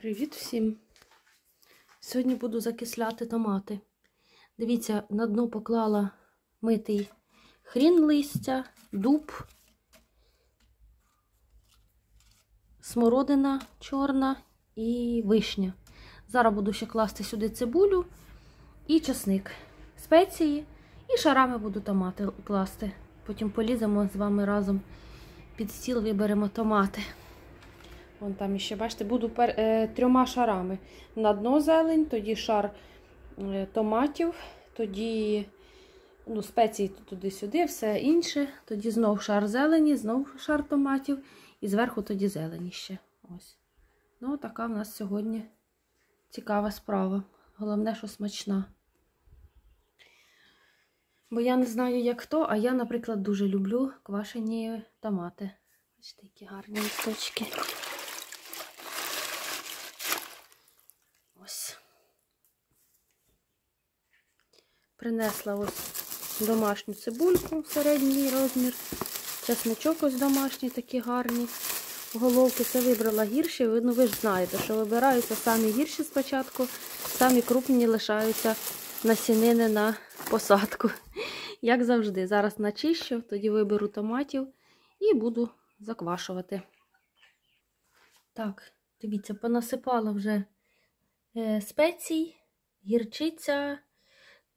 Привіт всім! Сьогодні буду закисляти томати. Дивіться, на дно поклала митий хрін листя, дуб, смородина чорна і вишня. Зараз буду ще класти сюди цибулю і чесник, спеції і шарами буду томати класти. Потім поліземо з вами разом під стіл, виберемо томати. Вон там ще, бачите, буду пер, е, трьома шарами. На дно зелень, тоді шар е, томатів, тоді ну, спеції туди-сюди, все інше. Тоді знов шар зелені, знов шар томатів. І зверху тоді зелені ще. Ось. Ну, така в нас сьогодні цікава справа. Головне, що смачна. Бо я не знаю, як хто, а я, наприклад, дуже люблю квашені томати. Бачите, які гарні листочки. Ось. Принесла ось домашню цибульку, середній розмір. Чесничок ось домашній, такі гарні. Головки це вибрала гірші. Ну, ви ж знаєте, що вибираються самі гірші спочатку, самі крупні лишаються насінини на посадку. Як завжди. Зараз начищу, тоді виберу томатів і буду заквашувати. Так, дивіться, понасипала вже спецій, гірчиця,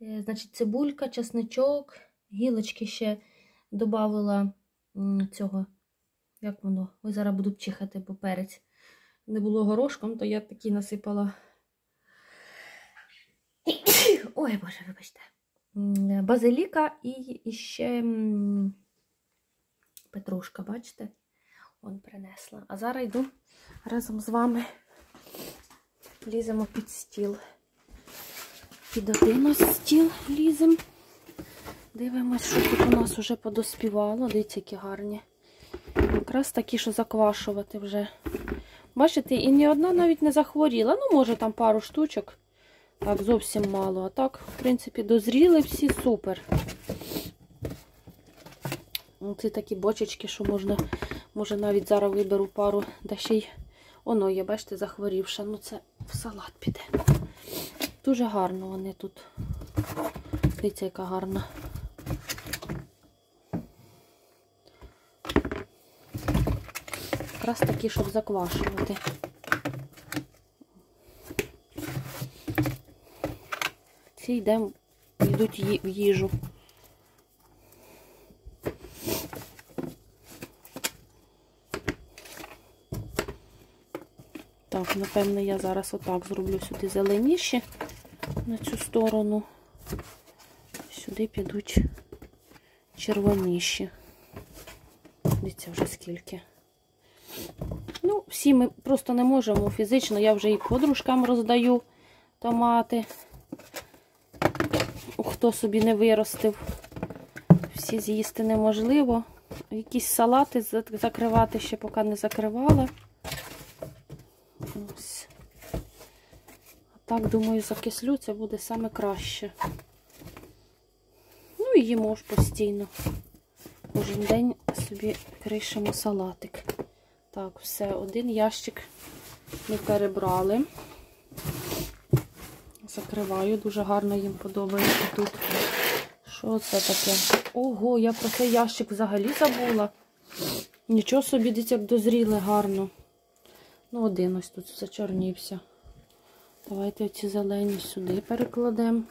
е, значить, цибулька, чесничок, гілочки ще додавала цього, як воно, ось зараз буду чихати, бо перець. Не було горошком, то я такі насипала. Ой, боже, вибачте. Базиліка і, і ще петрушка, бачите? Вон принесла. А зараз йду разом з вами ліземо під стіл. Під один ось стіл ліземо. Дивимось, що тут у нас вже подоспівало. Дивіться, які гарні. Якраз такі, що заквашувати вже. Бачите, і ні одна навіть не захворіла. Ну, може, там пару штучок. Так, зовсім мало. А так, в принципі, дозріли всі супер. Це такі бочечки, що можна, може, навіть зараз виберу пару, да ще й воно є, бачите, захворівша. Ну, це в салат піде. Дуже гарно вони тут. Дивіться, яка гарна. Якраз такі, щоб заквашувати. Ці йдемо, йдуть в їжу. Так, напевно, я зараз отак зроблю сюди зеленіші на цю сторону. Сюди підуть червоніші. Дивіться вже скільки. Ну, всі ми просто не можемо фізично, я вже і подружкам роздаю томати. Хто собі не виростив, всі з'їсти неможливо. Якісь салати закривати ще поки не закривала. Ось. Так, думаю, закислю, це буде саме краще. Ну і їмо ж постійно. Кожен день собі кришимо салатик. Так, все, один ящик ми перебрали. Закриваю, дуже гарно їм подобається тут. Що це таке? Ого, я про цей ящик взагалі забула. Нічого собі, дитя, дозріли гарно. Ну, один ось тут зачорнівся. Давайте оці зелені сюди перекладемо.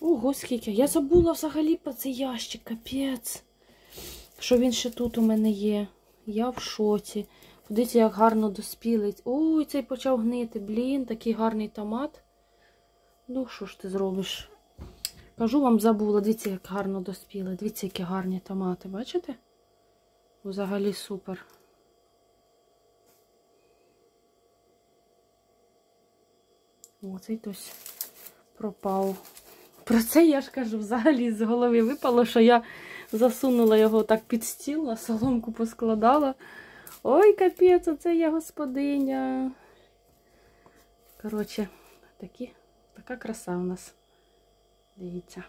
Ого, скільки. Я забула взагалі про цей ящик, капець. Що він ще тут у мене є. Я в шоці. Подивіться, як гарно доспілий. Ой, цей почав гнити. Блін, такий гарний томат. Ну, що ж ти зробиш? Кажу вам, забула. Дивіться, як гарно доспіли. Дивіться, які гарні томати. Бачите? Взагалі супер. О, цей тось пропав. Про це я ж кажу, взагалі з голови випало, що я засунула його так під стіл, на соломку поскладала. Ой, капець, оце я господиня. Коротше, такі, така краса у нас. Дивіться.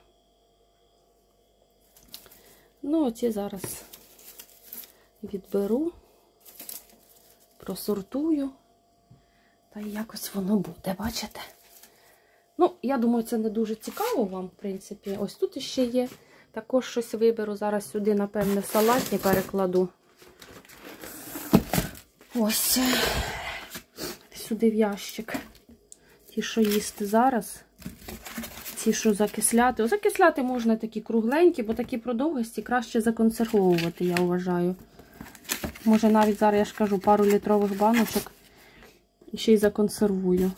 Ну, оці зараз відберу, просортую. Та й якось воно буде, бачите? Ну, я думаю, це не дуже цікаво вам, в принципі. Ось тут ще є. Також щось виберу. Зараз сюди, напевне, салатні перекладу. Ось. Сюди в ящик. Ті, що їсти зараз. Ці, що закисляти. О, закисляти можна такі кругленькі, бо такі продовгості краще законсервовувати, я вважаю. Може, навіть зараз я ж кажу пару літрових баночок і ще й законсервую.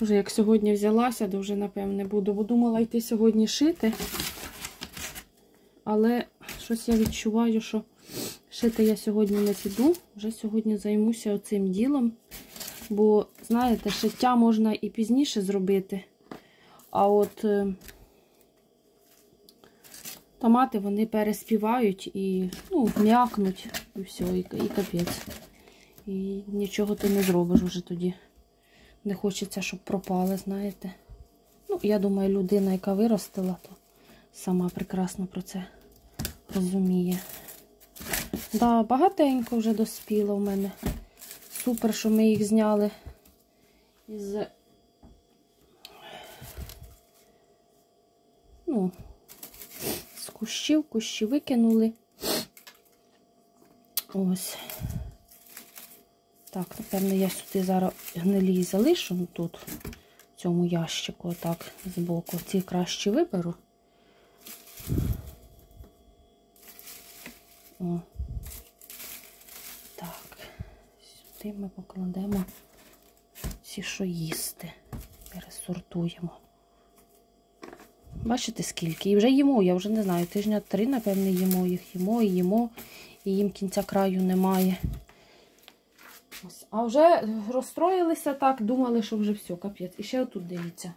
Вже як сьогодні взялася, то вже, напевне, буду. Бо думала йти сьогодні шити. Але щось я відчуваю, що шити я сьогодні не піду. Вже сьогодні займуся оцим ділом. Бо, знаєте, шиття можна і пізніше зробити. А от е, томати вони переспівають і ну, м'якнуть, і все, і, і капець. І нічого ти не зробиш вже тоді. Не хочеться, щоб пропали, знаєте. Ну, я думаю, людина, яка виростила, то сама прекрасно про це розуміє. Да, багатенько вже доспіло в мене. Супер, що ми їх зняли із ну, з кущів, кущі викинули. Ось. Так, напевно, я сюди зараз гнилі залишу ну, тут, в цьому ящику, отак, збоку. Ці краще виберу. О. Так, сюди ми покладемо всі, що їсти. Пересортуємо. Бачите, скільки? І вже їмо, я вже не знаю, тижня три, напевне, їмо їх, їмо і їмо, і їм кінця краю немає. Ось. А вже розстроїлися так, думали, що вже все, капець. І ще отут дивіться.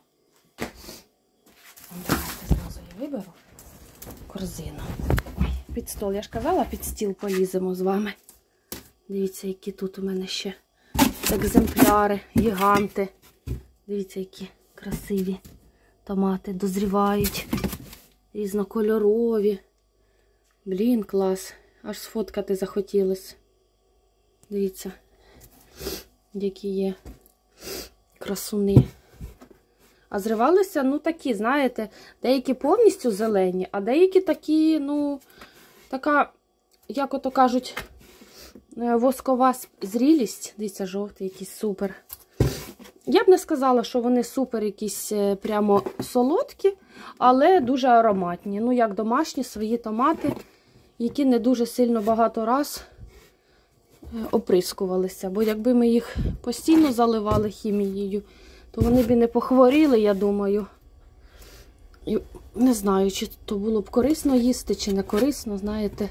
Давайте зразу я виберу корзину. Ой, під стол. Я ж казала, під стіл поліземо з вами. Дивіться, які тут у мене ще екземпляри, гіганти. Дивіться, які красиві томати дозрівають. Різнокольорові. Блін, клас. Аж сфоткати захотілося. Дивіться, які є красуни. А зривалися, ну, такі, знаєте, деякі повністю зелені, а деякі такі, ну, така, як ото кажуть, е, воскова зрілість. Дивіться, жовтий якийсь супер. Я б не сказала, що вони супер якісь е, прямо солодкі, але дуже ароматні. Ну, як домашні свої томати, які не дуже сильно багато раз оприскувалися. Бо якби ми їх постійно заливали хімією, то вони б і не похворіли, я думаю. І Не знаю, чи то було б корисно їсти, чи не корисно, знаєте,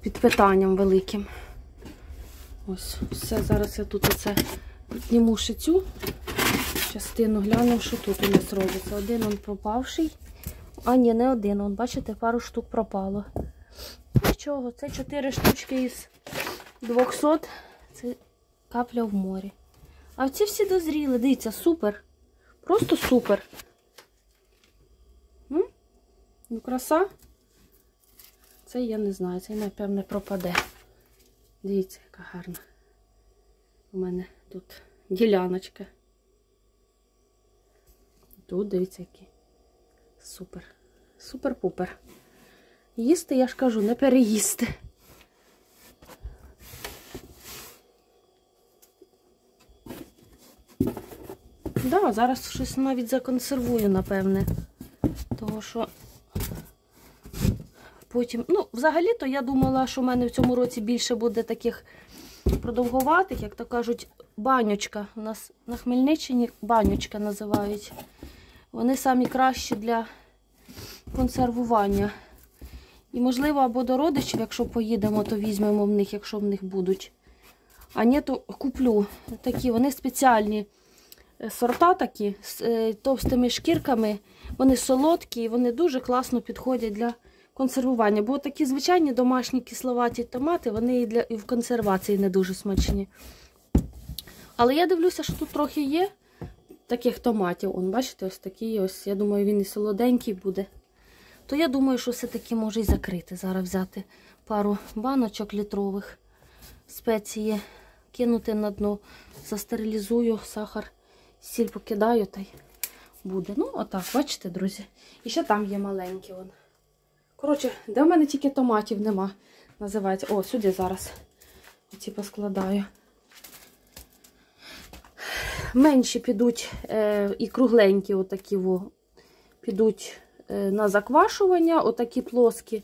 під питанням великим. Ось, все, зараз я тут оце підніму цю частину, глянемо, що тут у нас робиться. Один он пропавший. А, ні, не один. Он, бачите, пару штук пропало. Нічого, це 4 штучки із 200. Це капля в морі. А ці всі дозріли, дивіться, супер. Просто супер. М? Ну, краса. Це я не знаю, це, напевне, пропаде. Дивіться, яка гарна. У мене тут діляночка. Тут, дивіться, які. Супер. Супер-пупер. Їсти, я ж кажу, не переїсти. Да, зараз щось навіть законсервую, напевне. Того що потім, ну, взагалі-то я думала, що в мене в цьому році більше буде таких продовгуватих, як то кажуть, банючка. У нас на Хмельниччині банючка називають. Вони самі кращі для консервування. І, можливо, або до родичів, якщо поїдемо, то візьмемо в них, якщо в них будуть. А ні, то куплю. Такі, вони спеціальні сорта такі з е, товстими шкірками. Вони солодкі і вони дуже класно підходять для консервування. Бо такі звичайні домашні кисловаті томати, вони і, для, і в консервації не дуже смачні. Але я дивлюся, що тут трохи є таких томатів. Он, бачите, ось такий ось. Я думаю, він і солоденький буде. То я думаю, що все-таки може і закрити. Зараз взяти пару баночок літрових спеції кинути на дно, застерилізую, сахар, сіль покидаю та й буде. Ну, отак, бачите, друзі. І ще там є маленькі. Вон. Коротше, де в мене тільки томатів нема. Називається. О, сюди зараз. Оці поскладаю. Менші підуть е, і кругленькі, отакі во, підуть е, на заквашування, отакі плоскі,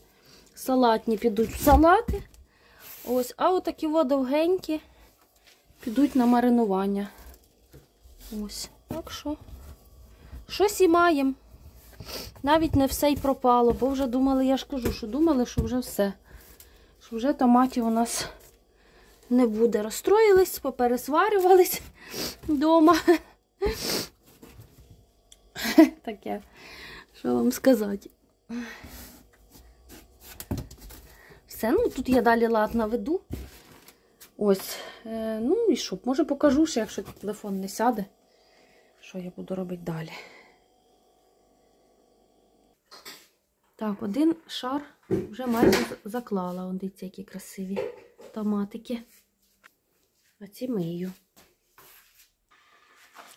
салатні підуть в салати. Ось, а отакі во довгенькі підуть на маринування. Ось, так що, щось і маємо. Навіть не все й пропало, бо вже думали, я ж кажу, що думали, що вже все. Що вже томатів у нас не буде. Розстроїлись, попересварювались вдома. Таке, що вам сказати. Все, ну тут я далі лад наведу. Ось. Е, ну і що, може покажу ще, якщо телефон не сяде, що я буду робити далі. Так, один шар вже майже заклала. О, дивіться, які красиві томатики. А ці мию.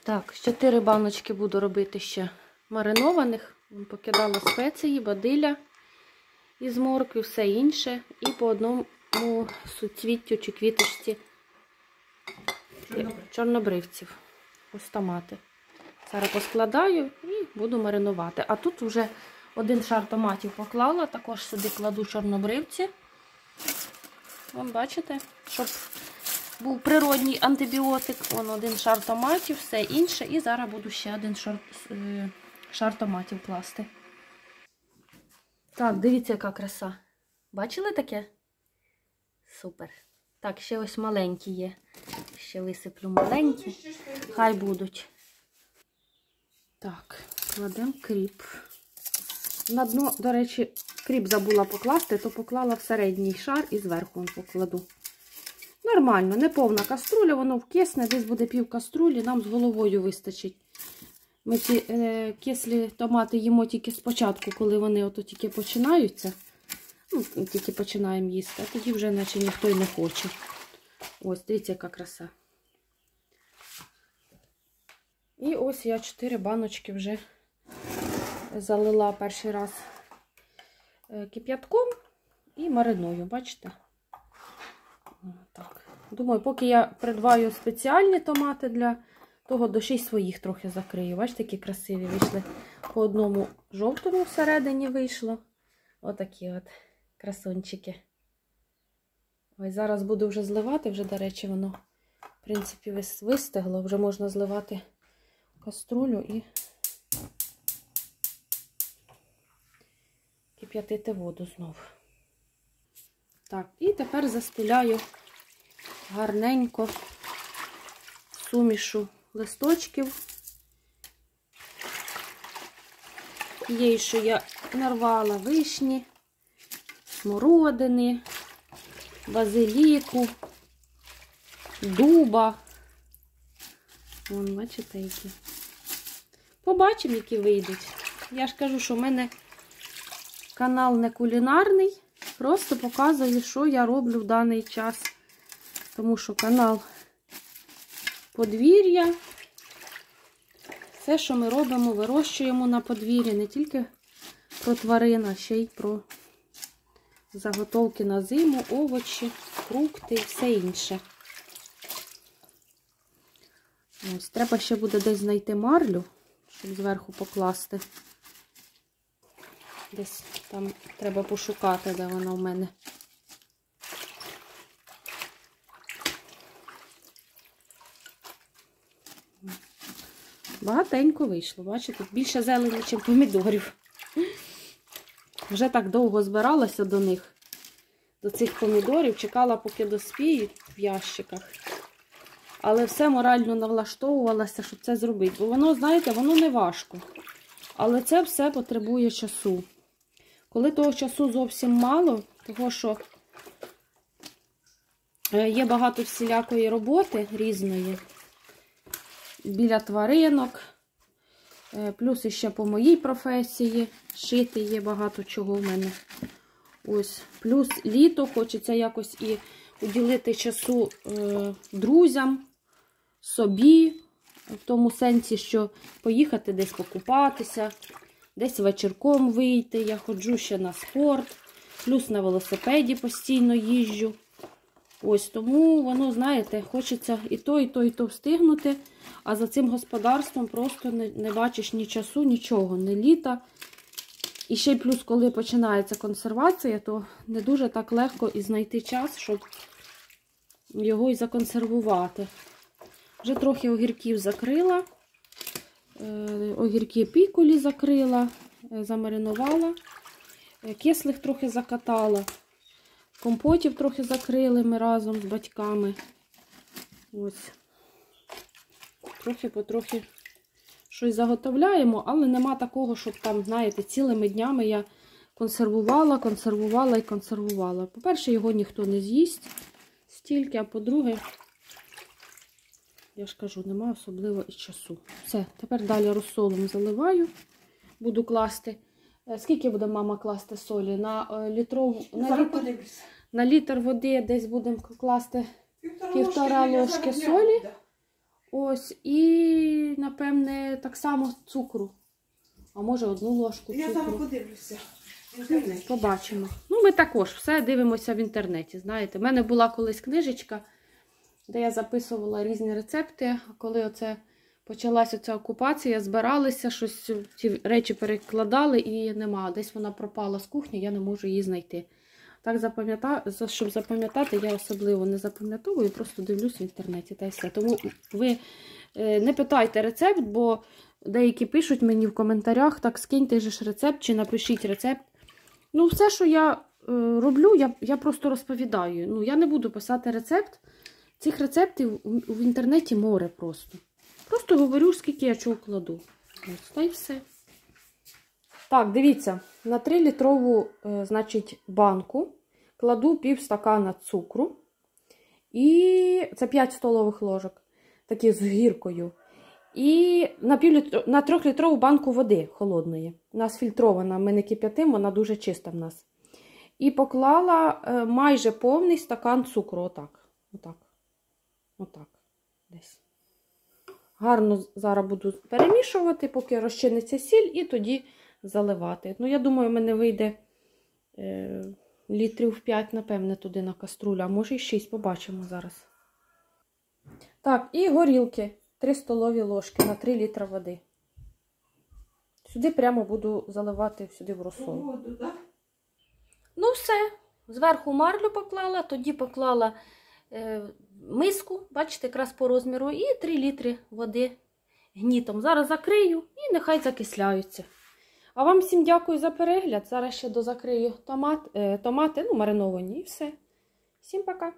Так, чотири баночки буду робити ще маринованих. Покидала спеції, бадиля із моркви, все інше. І по одному суцвіттю чи квіточці чорнобривців. Ось томати. Зараз поскладаю і буду маринувати. А тут вже один шар томатів поклала, також сюди кладу чорнобривці. Вон, бачите, щоб був природній антибіотик. Вон один шар томатів, все інше. І зараз буду ще один шар, е, шар томатів класти. Так, дивіться, яка краса. Бачили таке? Супер. Так, ще ось маленькі є. Ще висиплю маленькі. Хай будуть. Так, кладемо кріп. На дно, до речі, кріп забула покласти, то поклала в середній шар і зверху покладу. Нормально, не повна каструля, воно вкисне, десь буде пів каструлі, нам з головою вистачить. Ми ці е, кислі томати їмо тільки спочатку, коли вони ото тільки починаються. Ну, Тільки починаємо їсти, а тоді вже наче ніхто й не хоче. Ось, дивіться, яка краса. І ось я 4 баночки вже залила перший раз кип'ятком і мариную, бачите? Так. Думаю, поки я придбаю спеціальні томати для того, до й своїх трохи закрию. Бачите, які красиві вийшли. По одному жовтому всередині вийшло. Отакі от красунчики. Ось зараз буду вже зливати, вже, до речі, воно, в принципі, вистигло. Вже можна зливати каструлю і кип'ятити воду знову. Так, і тепер застеляю гарненько сумішу листочків. Є, що я нарвала вишні, смородини, базиліку, дуба. Вон, бачите, які. Побачимо, які вийдуть. Я ж кажу, що в мене канал не кулінарний, просто показую, що я роблю в даний час. Тому що канал подвір'я. Все, що ми робимо, вирощуємо на подвір'ї, не тільки про тварин, а ще й про заготовки на зиму, овочі, фрукти і все інше. Ось, Треба ще буде десь знайти марлю, щоб зверху покласти. Десь там треба пошукати, де вона в мене. Багатенько вийшло, бачите, більше зелені, ніж помідорів. Вже так довго збиралася до них, до цих помідорів, чекала, поки доспіють в ящиках. Але все морально налаштовувалася, щоб це зробити. Бо воно, знаєте, воно не важко. Але це все потребує часу. Коли того часу зовсім мало, того що е, є багато всілякої роботи різної біля тваринок, плюс іще по моїй професії шити є багато чого в мене. Ось, Плюс літо хочеться якось і уділити часу е, друзям, собі, в тому сенсі, що поїхати десь покупатися, десь вечірком вийти. Я ходжу ще на спорт, плюс на велосипеді постійно їжджу. Ось тому воно, знаєте, хочеться і то, і то, і то встигнути. А за цим господарством просто не, не бачиш ні часу, нічого, ні літа. І ще плюс, коли починається консервація, то не дуже так легко і знайти час, щоб його і законсервувати. Вже трохи огірків закрила, е, огірки пікулі закрила, е, замаринувала, е, кислих трохи закатала, компотів трохи закрили ми разом з батьками. Ось. Трохи потрохи щось заготовляємо, але нема такого, щоб там, знаєте, цілими днями я консервувала, консервувала і консервувала. По-перше, його ніхто не з'їсть стільки, а по-друге, я ж кажу, нема особливо і часу. Все, тепер далі розсолом заливаю, буду класти. Е, Скільки буде мама класти солі? На е, літрову на літр, на літр води десь будемо класти Півтора, Півтора ложки солі. ось і, напевне, так само цукру. А може одну ложку Я зараз цукру. подивлюся. Побачимо. Ну, ми також все дивимося в інтернеті. Знаєте, У мене була колись книжечка, де я записувала різні рецепти. Коли оце почалася ця окупація, збиралися, щось ці речі перекладали і нема. Десь вона пропала з кухні, я не можу її знайти. Так запам'ята... щоб запам'ятати, я особливо не запам'ятовую, просто дивлюсь в інтернеті та й все. Тому ви е, не питайте рецепт, бо деякі пишуть мені в коментарях, так скиньте ж рецепт чи напишіть рецепт. Ну, все, що я е, роблю, я, я просто розповідаю. Ну, я не буду писати рецепт. Цих рецептів в інтернеті море просто. Просто говорю, скільки я чого кладу. Ось, та й все. Так, дивіться, на 3-літрову е, значить, банку кладу пів стакана цукру. І це 5 столових ложок, такі з гіркою. І на, півлітро... на 3-літрову банку води холодної. У нас фільтрована, ми не кип'ятимо, вона дуже чиста в нас. І поклала е, майже повний стакан цукру. Отак. Отак. Отак. Десь. Гарно зараз буду перемішувати, поки розчиниться сіль, і тоді заливати. Ну, я думаю, в мене вийде е, літрів 5, напевне, туди на каструлю, а може і 6, побачимо зараз. Так, і горілки. 3 столові ложки на 3 літра води. Сюди прямо буду заливати сюди в розсол. Ну, все. Зверху марлю поклала, тоді поклала е, миску, бачите, якраз по розміру, і 3 літри води гнітом. Зараз закрию і нехай закисляються. А вам всім дякую за перегляд. Зараз ще дозакрию томат, е, томати, ну, мариновані, і все. Всім пока!